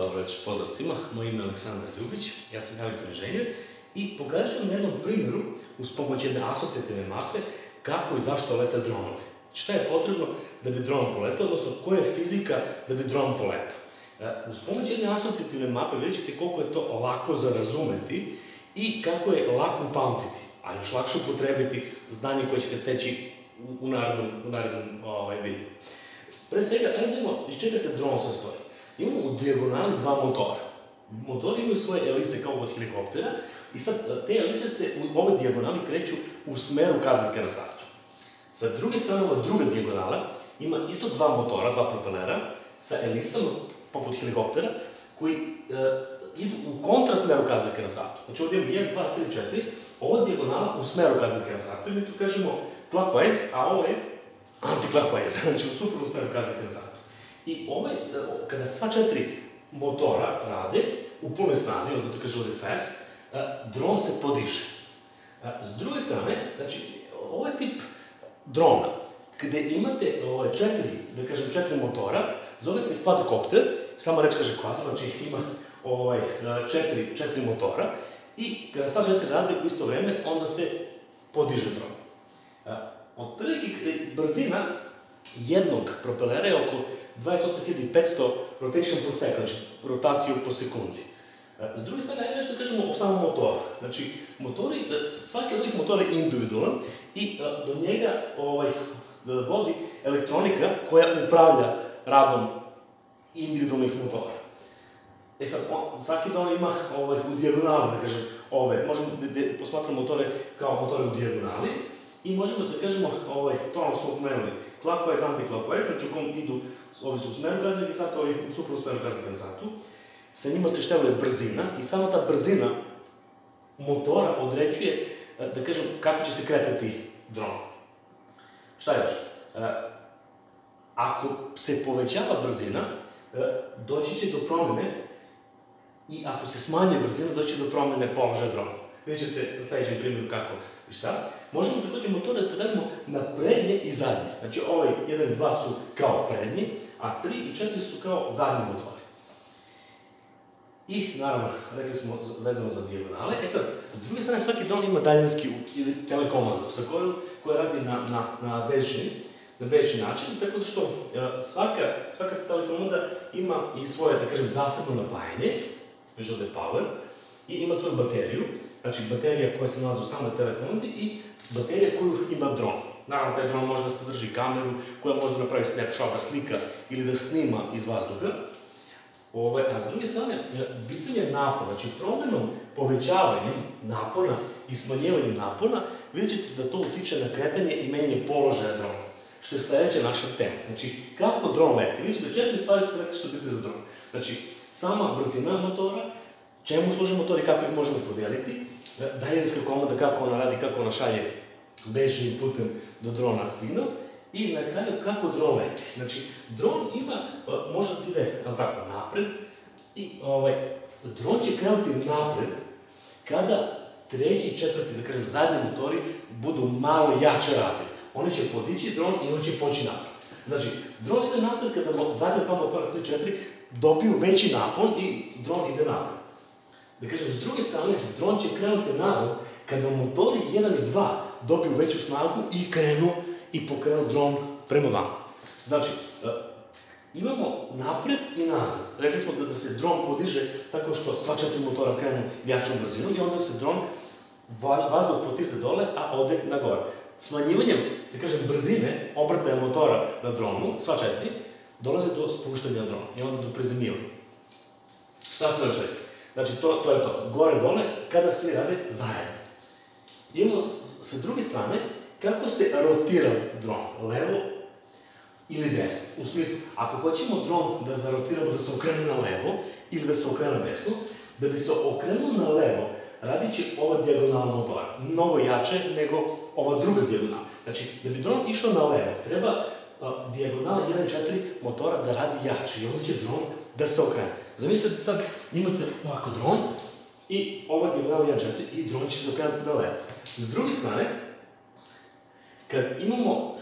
Dobro večer, pozdrav svima. Moje ime je Aleksandar Ljubić, ja sam inženjer i pokazat ću na jednom primjeru uz pomoć jedne asocijativne mape kako i zašto lete dronovi. Šta je potrebno da bi dron poletao, odnosno koja je fizika da bi dron poletao. E, uz pomoć jedne asocijativne mape vidjet ćete koliko je to lako za razumeti i kako je lako upamtiti, a još lakše upotrebiti znanje koje ćete steći u narednom, u ovaj, videu. Pre svega, vidimo iz čega se dron sastoji. Imamo u dijagonali dva motora. Motori imaju svoje elise kao od helikoptera i sad e, te elise se u ovoj dijagonali kreću u smeru kazaljka na satu. Sa druge strane, ova druga dijagonala ima isto dva motora, dva propelera, sa elisama poput helikoptera, koji e, idu u kontrasmeru kazaljka na satu. Znači ovdje imamo 1, 2, 3, 4, ova dijagonala u smeru kazaljka na satu i mi tu kažemo clockwise, a ovo je anti-clockwise, znači u suprotnom smeru kazaljka na satu. I ovaj, kada sva četiri motora rade u punoj snazi, zato kaže ovdje fast, dron se podiše. S druge strane, znači, ovaj tip drona, gde imate ovaj, četiri, da kažem, četiri motora, zove se quadcopter, samo reč kaže quadro, znači ima ovaj, četiri, četiri motora, i kada sva četiri rade u isto vreme, onda se podiže dron. Otprilike brzina jednog propelera je oko 28.500 rotation per second, znači rotaciju po sekundi. E, s druge strane, ajde nešto kažemo o samom motoru. Znači, motori, e, svaki od ovih motora je individualan i e, do njega ovaj, vodi elektronika koja upravlja radom individualnih motora. E sad, svaki dom ima ovaj, u dijagonali, da kažem, ove, možemo da posmatramo motore kao motore u dijagonali i možemo da kažemo, ovaj, to ono smo pomenuli, clockwise, anti-clockwise, znači u kom idu, ovi su smeru i sad ovi u suprotnom smeru gaznika satu. Sa njima se šteluje brzina i samo ta brzina motora određuje, e, da kažem, kako će se kretati dron. Šta još? E, ako se povećava brzina, e, doći će do promjene i ako se smanje brzina, doći će do promjene položaja drona. Vidjet ćete na sljedećem primjeru kako i šta. Možemo također motore da podelimo na prednje i zadnje. Znači ovaj 1 i 2 su kao prednji, a 3 i 4 su kao zadnji motori. I naravno, rekli smo vezano za dijagonale. E sad, s druge strane svaki dron ima daljinski ili telekomandu sa kojom, koja radi na, na, na bežni, na bežni način, tako što e, svaka, svaka telekomanda ima i svoje, da kažem, zasebno napajanje, već ovdje power, i ima svoju bateriju, znači baterija koja se nalazi u samoj telekomandi i baterija koju ima dron. Naravno, taj dron može da sadrži kameru koja može da napravi snapshot, da slika ili da snima iz vazduha. Ove, a s druge strane, bitan je napon, znači promjenom, povećavanjem napona i smanjivanjem napona, vidjet ćete da to utiče na kretanje i menjanje položaja drona. Što je sljedeća naša tema. Znači, kako dron leti? Vidjet ćete četiri stvari su bitne za dron. Znači, sama brzina motora, čemu služe motori, kako ih možemo podijeliti, daljinska komanda, kako ona radi, kako ona šalje bežnim putem do drona signal, i na kraju kako dron leti. Znači, dron ima, e, može da ide, tako, napred, i ovaj, dron će krenuti napred kada treći četvrti, da kažem, zadnji motori budu malo jače radili. Oni će podići dron i on će poći napred. Znači, dron ide napred kada zadnje dva motora, 3-4, dobiju veći napon i dron ide napred. Da kažem, s druge strane, dron će krenuti nazad kada motori 1 i 2 dobiju veću snagu i krenu i pokrenu dron prema vama. Znači, e, imamo napred i nazad. Rekli smo da, se dron podiže tako što sva četiri motora krenu jačom brzinu i onda se dron vazduh potisne dole, a ode na gore. Smanjivanjem, da kažem, brzine obrtaja motora na dronu, sva četiri, dolaze do spuštanja drona i onda do prezimljivanja. Šta smo još rekli? Znači, to, to je to. Gore-dole, kada svi rade zajedno. Imamo sa druge strane, kako se rotira dron. Levo ili desno. U smislu, ako hoćemo dron da zarotiramo, da se okrene na levo ili da se okrene na desno, da bi se okrenuo na levo, radit će ova dijagonalna motora. Mnogo jače nego ova druga dijagonala. Znači, da bi dron išao na levo, treba dijagonala 1.4 motora da radi jače i onda će dron da se okrene. Zamislite sad imate ovako dron i ova dijagonala 1.4 i dron će se okrenuti na levo. S druge strane, kad imamo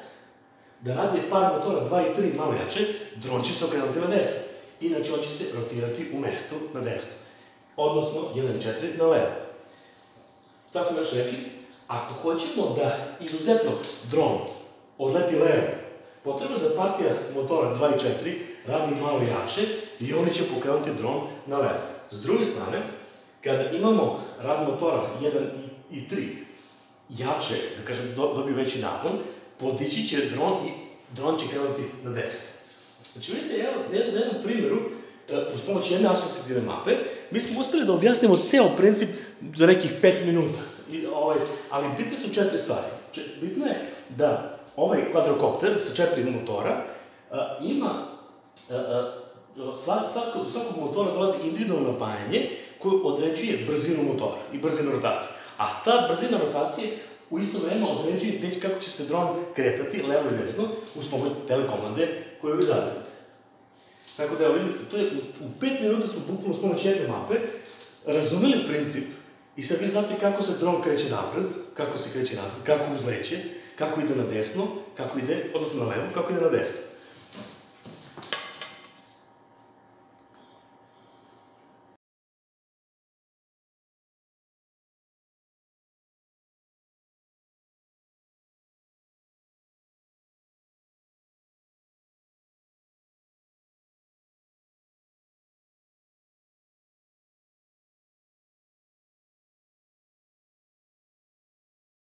da radi par motora 2 i 3 malo jače, dron će se okrenuti na desno. inače on će se rotirati u mestu na desno. Odnosno, 1.4 na levo. Šta smo još rekli? Ako hoćemo da izuzetno dron odleti levo, potrebno je da partija motora 2 i 4 radi malo jače i oni će pokrenuti dron na levo. S druge strane, kada imamo rad motora 1 i 3 jače, da kažem, dobiju veći napon, podići će dron i dron će krenuti na desno. Znači, vidite, evo, na jednom primjeru, e, uz pomoć jedne asocijativne mape, mi smo uspeli da objasnimo ceo princip za nekih 5 minuta. I, ovaj, ali bitne su četiri stvari. Bitno je da ovaj kvadrokopter sa četiri motora a, ima a, a, svakog, svakog motora dolazi individualno napajanje koje određuje brzinu motora i brzinu rotacije. A ta brzina rotacije u isto vreme određuje već kako će se dron kretati levo i desno uz pomoć telekomande koju vi zadajete. Tako da, evo vidite, to je, u, u pet minuta smo bukvalno s pomoć jedne mape razumeli princip i sad vi znate kako se dron kreće napred, kako se kreće nazad, kako uzleće, како иде на десно, како иде, односно на лево, како иде на десно.